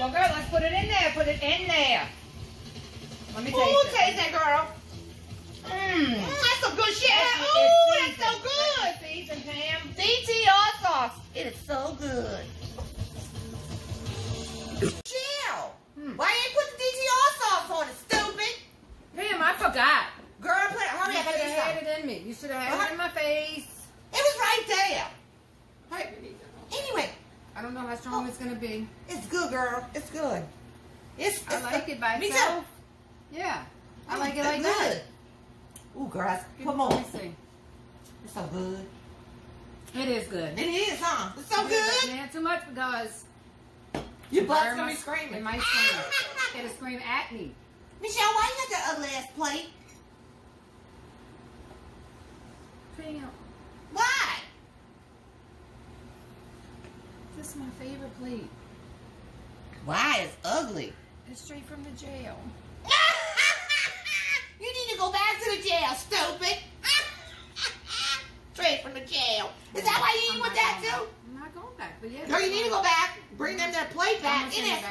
Well, girl, let's put it in there. Put it in there. Let me taste Ooh, it. taste that, girl. Mmm. Mm, that's some good shit. Ooh, that's so good. It's seasoned, Pam. DTR sauce. It is so good. Chill. Hmm. Why you ain't put the DTR sauce on it, stupid? Pam, I forgot. Girl, put it. Hurry You up, should have had it in me. You should have had it in my face. It was right there. Right. Anyway, I don't know how strong it's gonna be. Oh, it's good, girl. It's good. It's, I it's like it by Me too. itself. Yeah, I oh, like it like that. Ooh, girl, come on. let me see. It's so good. It is good. It is, huh? It's so It good. Man, too much because Your butt's gonna be screaming. It might scream. It'll scream at me. Michelle, why you got that ugly ass plate? Pam, Why? This is my favorite plate. Why? It's ugly. It's straight from the jail. you need to go back to the jail, stupid. Straight from the jail. Is that why you eat with that too? I'm not going back, but yeah. Girl, you need to go back. Bring them their plate back. It send it